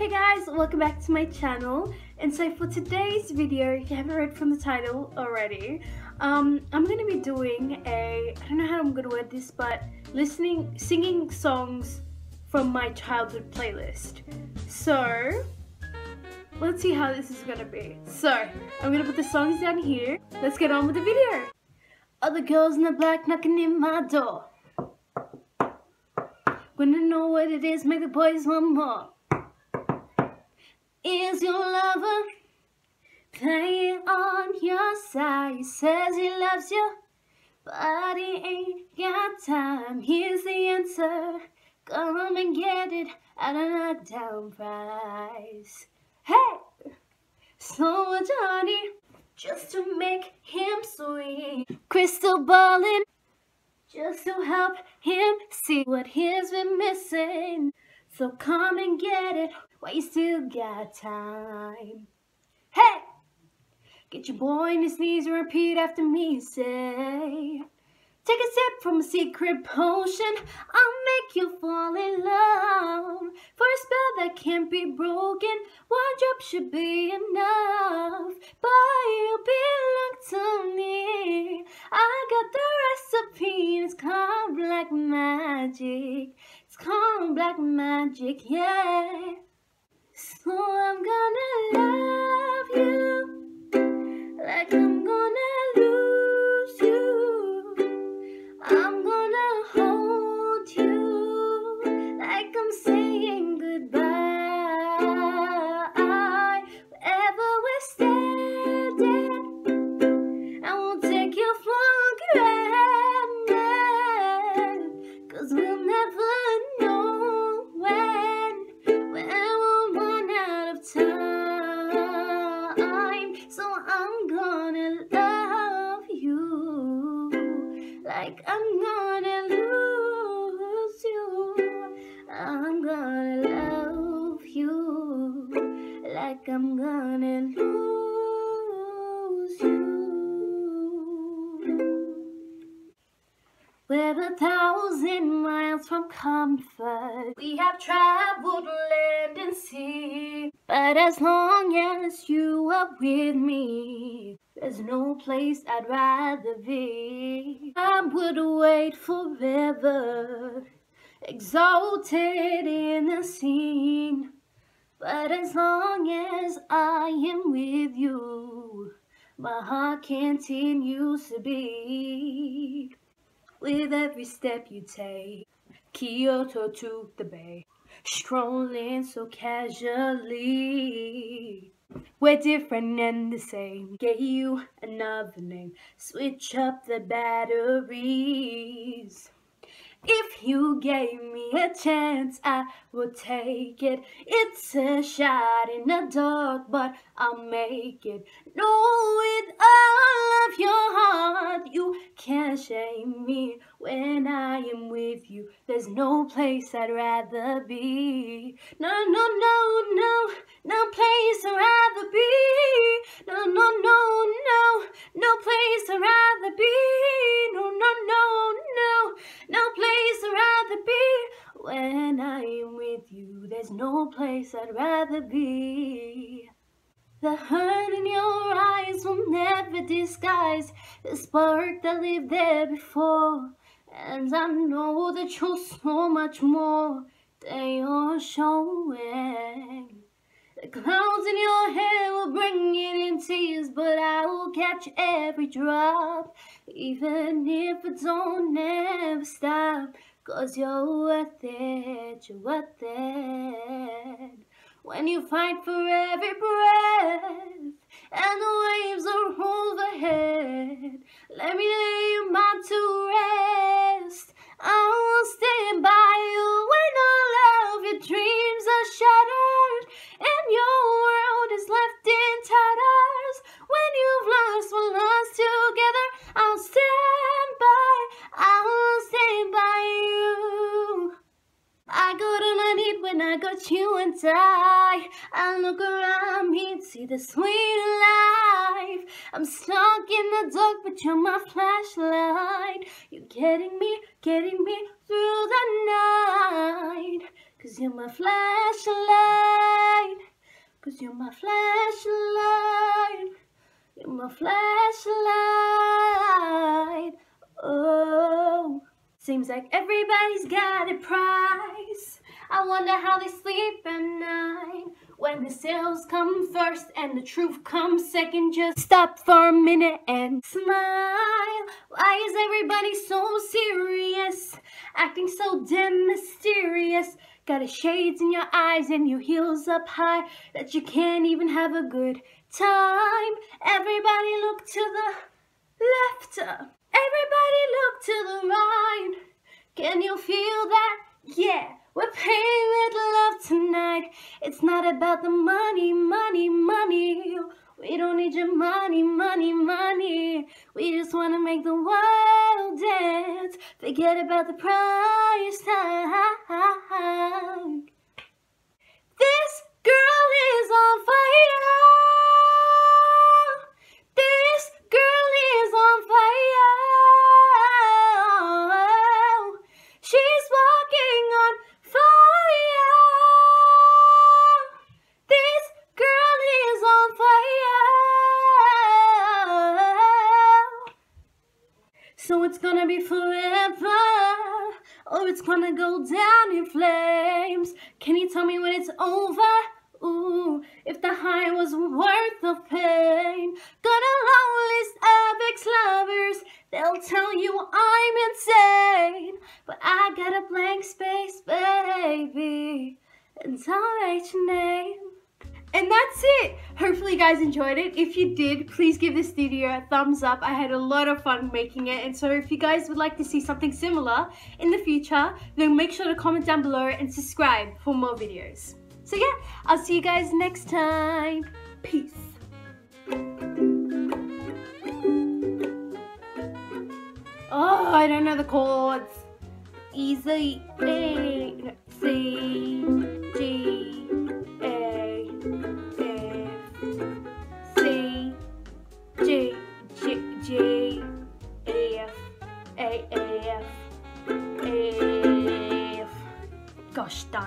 Hey guys, welcome back to my channel. And so for today's video, if you haven't read from the title already, um, I'm to be doing a, I don't know how I'm to word this, but listening, singing songs from my childhood playlist. So, let's see how this is to be. So, I'm to put the songs down here. Let's get on with the video. Other girls in the black knocking in my door. I know what it is, make the boys want more. Is your lover playing on your side? He says he loves you, but he ain't got time. Here's the answer. Come and get it at a knockdown price. Hey! So honey just to make him sweet. Crystal balling just to help him see what he's been missing. So come and get it while you still got time. Hey! Get your boy on his knees and repeat after me. Say, take a sip from a secret potion. I'll make you fall in love. Spell that can't be broken, one drop should be enough. But you belong to me. I got the recipe, it's called black magic. It's called black magic, yeah. So I'm gonna love you like I'm like I'm gonna lose you. I'm gonna love you like I'm gonna lose you. We're a thousand miles from comfort. We have traveled land and sea. But as long as you are with me, there's no place I'd rather be. I would wait forever, exalted in the scene. But as long as I am with you, my heart continues to beat. With every step you take, Kyoto to the bay, strolling so casually. We're different and the same. Get you another name. Switch up the batteries. If you gave me a chance, I would take it. It's a shot in the dark, but I'll make it. Know place I'd rather be. No, no, no, no, no place I'd rather be. No, no, no, no, no place I'd rather be. No, no, no, no, no place I'd rather be. When I am with you, there's no place I'd rather be. The hurt in your eyes will never disguise the spark that lived there before. And I know that you're so much more than you're showing. The clouds in your hair will bring it in tears, but I will catch every drop, even if it don't ever stop. Cause you're worth it, you're worth it. When you fight for every breath and the waves are overhead, let me lay your mind to rest. I will stand by I. I look around me and see the sweet life. I'm stuck in the dark, but you're my flashlight. You're getting me, getting me through the night. Cause you're my flashlight. Cause you're my flashlight. You're my flashlight. Oh. Seems like everybody's got a price. I wonder how they sleep at night. When the sales come first and the truth comes second, just stop for a minute and smile. Why is everybody so serious? Acting so damn mysterious. Got a shades in your eyes and your heels up high that you can't even have a good time. Everybody look to the left. Everybody look to the right. Can you feel that? Yeah. It's not about the money, money, money. We don't need your money, money, money. We just want to make the world dance. Forget about the price or it's gonna go down in flames. Can you tell me when it's over? Ooh, if the high was worth the pain. Got a long list of ex-lovers. They'll tell you I'm insane. But I got a blank space, baby. And I'll write your name. And that's it. Hopefully you guys enjoyed it. If you did, please give this video a thumbs up. I had a lot of fun making it. And so if you guys would like to see something similar in the future, then make sure to comment down below and subscribe for more videos. So yeah, I'll see you guys next time. Peace. Oh, I don't know the chords. Easy. Eh, a, C, そした